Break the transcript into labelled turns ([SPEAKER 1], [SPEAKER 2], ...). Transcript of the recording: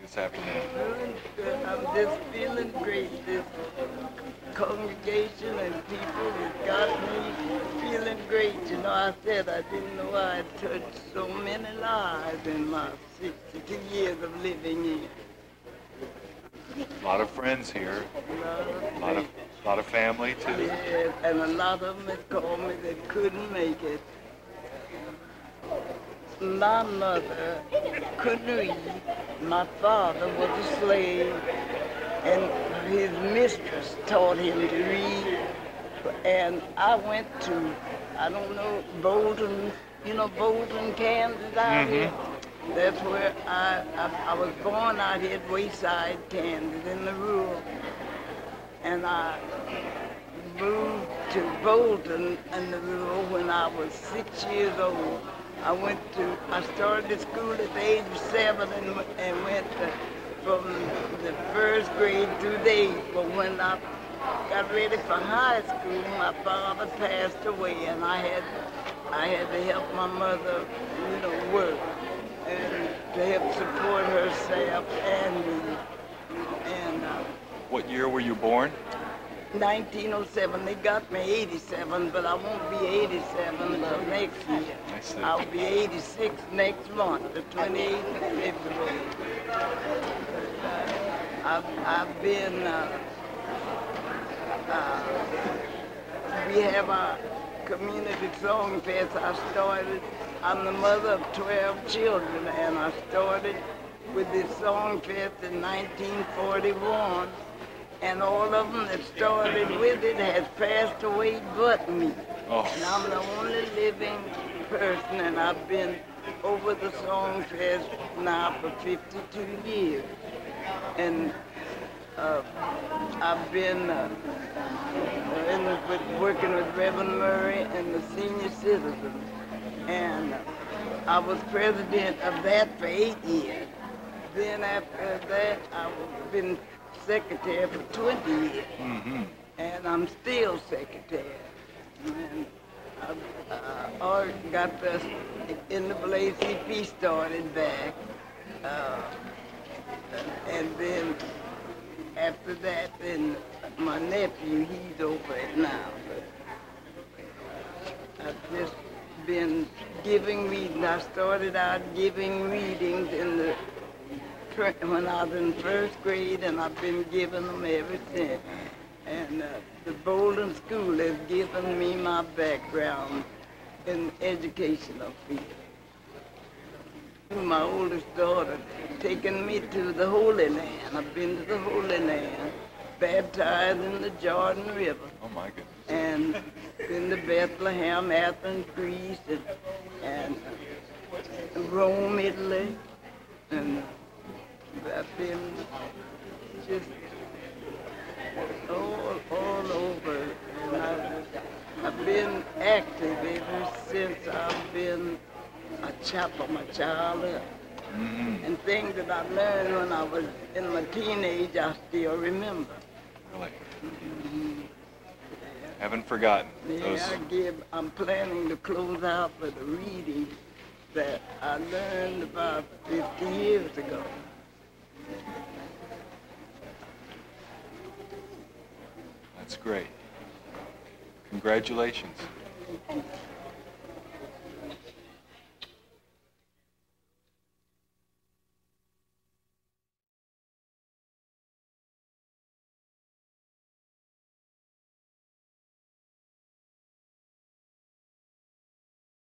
[SPEAKER 1] this afternoon?
[SPEAKER 2] I'm just feeling great. This congregation and people has got me feeling great. You know, I said I didn't know I had touched so many lives in my 62 years of living here.
[SPEAKER 1] A lot of friends here,
[SPEAKER 2] A lot of,
[SPEAKER 1] a lot of, lot of family too.
[SPEAKER 2] Yes, and a lot of them had called me that couldn't make it. My mother couldn't read. My father was a slave, and his mistress taught him to read. And I went to, I don't know, Bolton, you know, Bolton, Kansas out mm-hmm. here. That's where I, I, I was born out here at Wayside, Kansas, in the rural. And I moved to Bolton in the rural when I was six years old. I went to, I started school at the age of seven and, and went to, from the first grade to the eighth. But when I got ready for high school, my father passed away and I had, I had to help my mother, you know, work and to help support herself and me. And uh,
[SPEAKER 1] What year were you born?
[SPEAKER 2] 1907. They got me 87, but I won't be 87 until next year. I'll be 86 next month, the 28th of February. I've, I've been, uh, uh, we have a community song fest. I started, I'm the mother of 12 children, and I started with this song fest in 1941 and all of them that started with it has passed away but me.
[SPEAKER 1] Oh.
[SPEAKER 2] And I'm the only living person, and I've been over the Song Fest now for 52 years. And uh, I've been uh, in the, with, working with Reverend Murray and the senior citizens. And uh, I was president of that for eight years. Then after that, I've been secretary for 20 years,
[SPEAKER 1] Mm-hmm.
[SPEAKER 2] and I'm still secretary. And I, uh, got us in the NAACP started back, uh, and then after that, then my nephew, he's over it now. But I've just been giving readings. I started out giving readings in the when I was in first grade, and I've been giving them ever since. And uh, the Bolton School has given me my background in educational field. My oldest daughter taken me to the Holy Land. I've been to the Holy Land, baptized in the Jordan River
[SPEAKER 1] Oh my goodness.
[SPEAKER 2] and been to Bethlehem, Athens, Greece, and, and Rome, Italy, and been just all, all over. And I've, I've been active ever since I've been a chapel, my childhood.
[SPEAKER 1] Mm-hmm.
[SPEAKER 2] And things that I learned when I was in my teenage, I still remember.
[SPEAKER 1] Really. Haven't forgotten
[SPEAKER 2] Yeah,
[SPEAKER 1] those.
[SPEAKER 2] I give, I'm planning to close out for the reading that I learned about 50 years ago.
[SPEAKER 1] That's great. Congratulations.